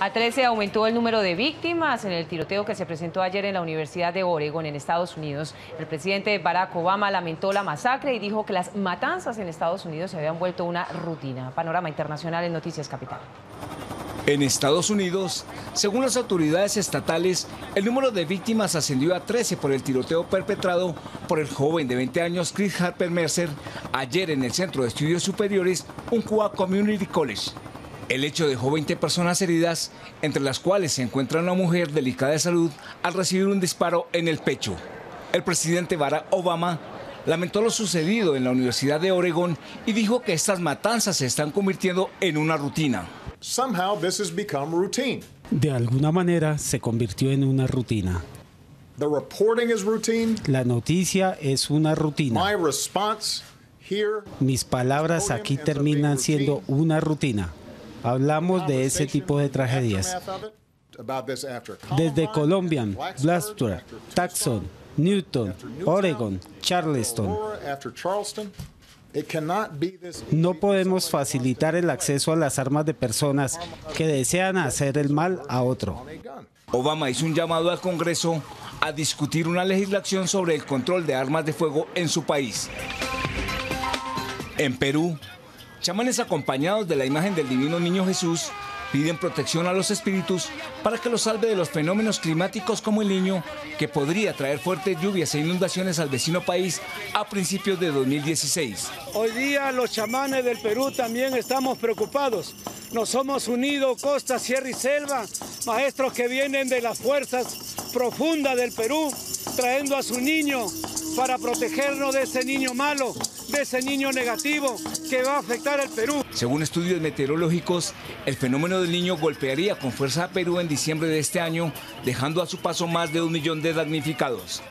A 13 aumentó el número de víctimas en el tiroteo que se presentó ayer en la Universidad de Oregon, en Estados Unidos. El presidente Barack Obama lamentó la masacre y dijo que las matanzas en Estados Unidos se habían vuelto una rutina. Panorama Internacional en Noticias Capital. En Estados Unidos, según las autoridades estatales, el número de víctimas ascendió a 13 por el tiroteo perpetrado por el joven de 20 años Chris Harper Mercer ayer en el Centro de Estudios Superiores, Uncua Community College. El hecho dejó 20 personas heridas, entre las cuales se encuentra una mujer delicada de salud al recibir un disparo en el pecho. El presidente Barack Obama lamentó lo sucedido en la Universidad de Oregón y dijo que estas matanzas se están convirtiendo en una rutina. De alguna manera se convirtió en una rutina. La noticia es una rutina. Mis palabras aquí terminan siendo una rutina. Hablamos de ese tipo de tragedias. Desde Colombian, Blaster, Tucson, Newton, Oregon, Charleston. No podemos facilitar el acceso a las armas de personas que desean hacer el mal a otro. Obama hizo un llamado al Congreso a discutir una legislación sobre el control de armas de fuego en su país. En Perú, Chamanes acompañados de la imagen del divino niño Jesús piden protección a los espíritus para que los salve de los fenómenos climáticos como el niño, que podría traer fuertes lluvias e inundaciones al vecino país a principios de 2016. Hoy día los chamanes del Perú también estamos preocupados. Nos somos unidos, costa, sierra y selva, maestros que vienen de las fuerzas profundas del Perú, trayendo a su niño para protegernos de ese niño malo, de ese niño negativo que va a afectar al Perú. Según estudios meteorológicos, el fenómeno del niño golpearía con fuerza a Perú en diciembre de este año, dejando a su paso más de un millón de damnificados.